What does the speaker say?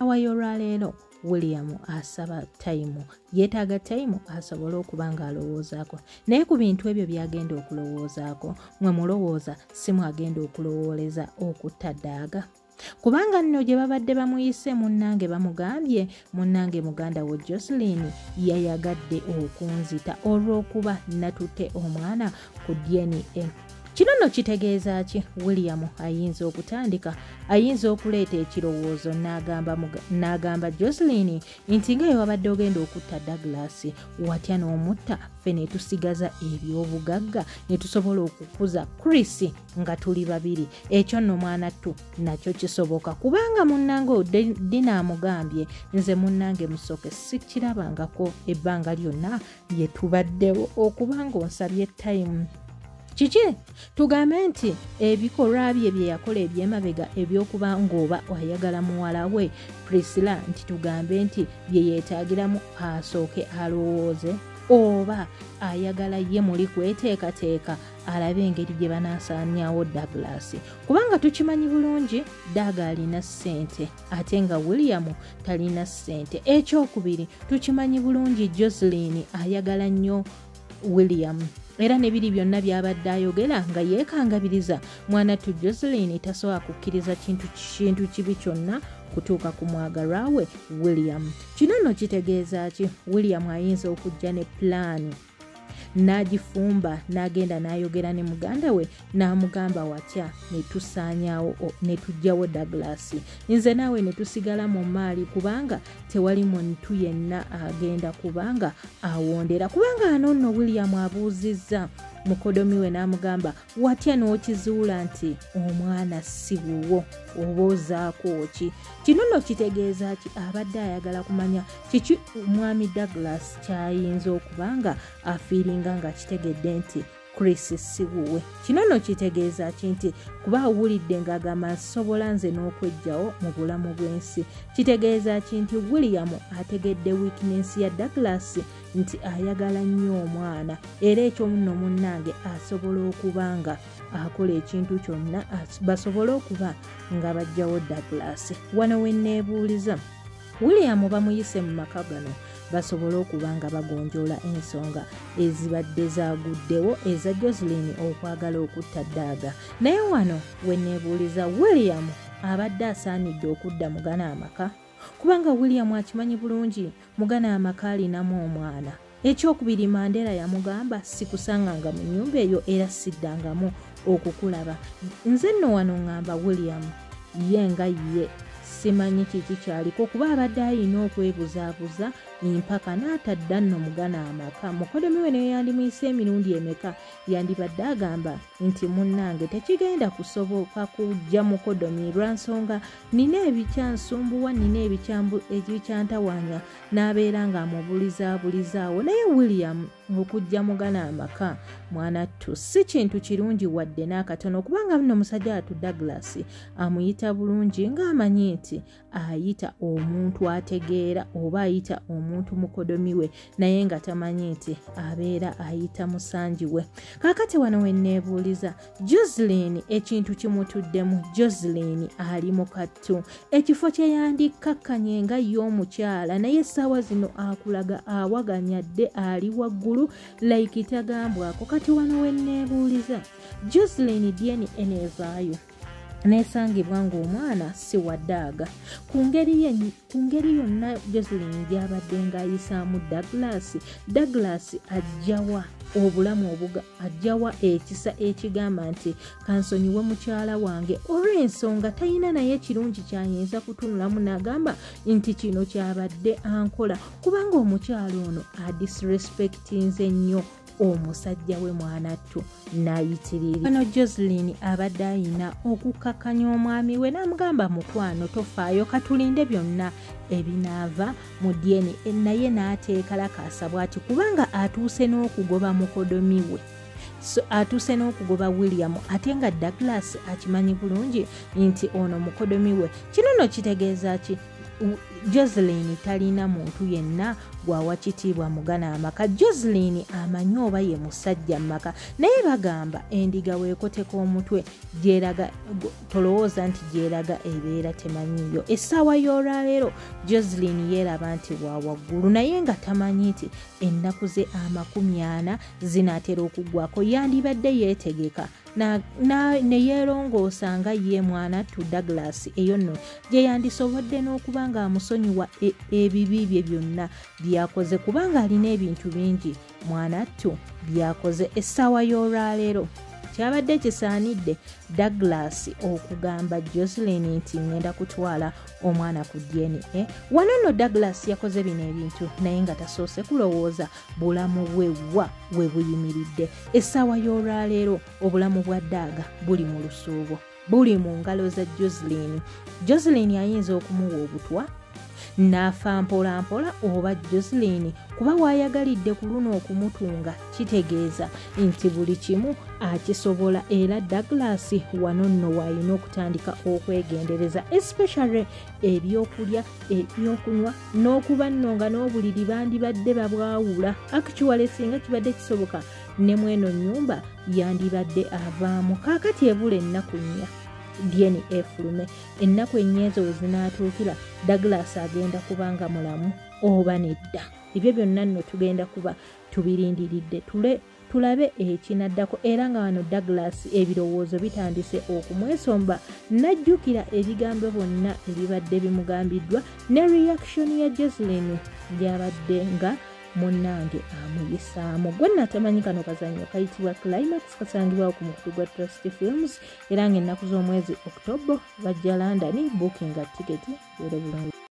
awayo olwaleero william asaba tayimu yeetaaga tayimu asobole okuba ng'alowoozaako. Naye ku bintu ebyo by'agenda okulowoozaako mwe mulowooza si mwagenda okulowooleza okutta ddaaga. Kubanga nno gye babadde bamuyise munnange bamugambye munnange muganda wo joselin yayagadde okunzita olw'okuba natutte omwana ku dna kino nno kitegeeza ki? William ayinza okutandika ayinza okuleeta ekirowoozo n'agamba joselin nti nga yewabadde ogenda okutta douglas watya n'omutta ffe ne tusigaza ebyobugagga ne tusobola okukuza chris nga tuli babiri. Ekyo nno mwana ttu nakyo kisoboka. Kubanga munnange dinaamugambye nze munnange musooke sikirabangako ebbanga lyonna lye tubaddewo okuba ng'onsabye tayimu kiki? Tugambe nti ebikolwa bye bye yakola ebyemabega ebyokuba ng'oba ayagala muwala we. Prisila nti tugambe nti bye yeetaagiramu asooke alowooze. Oba ayagala ye muli kweteekateeka alabe engeri gye banaasaanyawo douglas. Kubanga tukimanyi bulungi daaga alina ssente ate nga william talina ssente. Ekyokubiri tukimanyi bulungi joselin ayagala nnyo william. Era nebiri byonna byabadde ayogera nga yeekangabiriza. Mwana tu joselin tasobola kukkiriza kintu kibi kyonna kutuuka ku mwagalwa we william. Kino nno kitegeeza ki? William ayinza okujja ne pulaani n'agifumba n'agenda n'ayogera ne muganda we n'amugamba watya ne tusaanyaawo ne tuggyawo douglas. Nze naawe ne tusigala mu maali kubanga tewali muntu yenna agenda kubanga awondera kubanga ano nno william abuuzizza mukodomi we n'amugamba watya n'okizuula nti omwana si wuwo oba ozaako ki? Kino nno kitegeeza ki? Abadde ayagala kumanya kiki omwami douglas kyayinza okuba nga afiiringa nga kitegedde nti chris si wuwe kino nno kitegeeza ki nti kuba awulidde ng'agamba nsobola nze n'okweggyawo mu bulamu bw'ensi. Kitegeeza ki nti william ategedde wiikinensi ya douglas nti ayagala nnyo omwana era ekyomuno munnange asobola okuba nga akola ekintu kyonna basobole okuba nga bajjawo douglas. Wano wenneebuuliza william bamuyise mu maka gano basobole okuba nga bagonjoola ensonga ezibadde zaguddewo eza joselin okwagala okutta ddaaga. Naye wano wenneebuuliza william abadde asaanidde okudda mugana amaka? Kubanga william akimanyi bulungi mugana amaka alinamu omwana. Ekyokubiri mandera yamugamba sikusanganga mu nyumba eyo era siddangamu okukulaba. Nze nno wano ŋŋamba william ye nga ye simanyi kiki kyaliko kuba abadde ayina okwebuzaabuza mpaka n'atadda nno mugana amaka. Mukodomi we naye yandimuyisa emirundi emeka? Yandibadde agamba nti munnange tekigenda kusoboka kujja mukodomi lwansonga nina ebikyansumbuwa nina ebikyantawanya n'abeera nga amubulizaabulizaawo naye william okujja mugana amaka mwana ttu si kintu kirungi wadde n'akatono kubanga buno omusajja watu douglas amuyita bulungi ng'amanyi nti ayita omuntu ategeera oba ayita omuntu mukodomi we naye nga tamanyi nti abeera ayita musanji we. Kaakati wano wenneebuuliza joselin ekintu kimutuddemu joselin ali mu kattu. Ekifo kye yandikkakkanye nga ye omukyala naye essaawa zino akulaga awaganya dde ali waggulu like tagambwako. Kati wano wenneebuuliza joselin dyeni eneevaayo nesangibwa ng'omwana si waddaaga ku ngeri yonna joselin gy'abadde ng'ayisaamu douglas. Douglas ajjawa obulamu obuga ajjawa ekisa ekigamba nti kansonyiwe mukyala wange olw'ensonga talina naye kirungi kyayinza kutunulamu n'agamba nti kino kyabadde ankola kubanga omukyala ono adisrespectinze nnyo omusajja we mwanattu nayitirira wano joselin abadde ayina okukakkanya omwami we n'amugamba mukwano tofaayo katulinde byonna ebinaava mu dyeni naye n'ateekala kaasabwa ati kubanga atuuse n'okugoba mukodomi we. So atuuse n'okugoba william ate nga douglas akimanyi bulungi nti ono mukodomi we. Kino no kitegeeza ki? Joselin talina muntu yenna gwawa kitiibwa mugana amaka joselin amanyi oba ye musajja mumaka naye bagamba endiga weekoteka omutwe gyeraga tolowooza nti gyeraga ebeera temanyiyo essaawa y'olwaleero joselin yeeraba nti bwawaggulu naye nga tamanyi nti ennaku ze amakumi ana zinaatera okuggwako yandibadde yeetegeka. Neyeerongoosa nga ye mwana tu douglas eyo nno gye yandisobodde n'okuba nga amusonyiwa ebibi bye byonna byakoze kubanga alina ebintu bingi. Mwana tu byakoze essaawa y'olwaleero. Kyabadde kisaanidde douglas okugamba joselin nti ngenda kutwala omwana ku dna wano nno douglas yakoze bino ebintu naye nga tasoose kulowooza bulamu bwe wa we buyimiridde. Essaawa y'olwaleero obulamu bwa daaga buli mu lusuubo buli mu ngalo za joselin joselin ayinza okumuwa obutwa n'afa mpolampola oba joselin kuba waayagalidde ku luno okumutunga kitegeeza nti buli kimu akisobola era douglas wano nno waalina okutandika okwegendereza especially ebyokulya ebyokunywa n'okuba nno nga n'obuliri bandibadde babwawula. Actuale singa kibadde kisoboka ne mweno nyumba yandibadde avaamu. Kaakati ebula ennaku nnya dna efulume. Ennaku enyeezo we zinaatuukira douglas agenda kubanga mulamu oba nedda. Ebyo byonna nno tugenda kuba tubirindiridde. Tule tulabe ekinaddako era nga wano douglas ebirowoozo bitandise okumwesomba najjukira ebigambo byonna ebibadde bimugambiddwa ne reaction ya joselin gyabadde nga munnange amuyisaamu gwe natamanyi kano kazanyo kayitibwa climax kasangibwawo ku mukutu gwa trust films era nga ennaku z'omwezi october bajja london bookinga tiketi era bulungi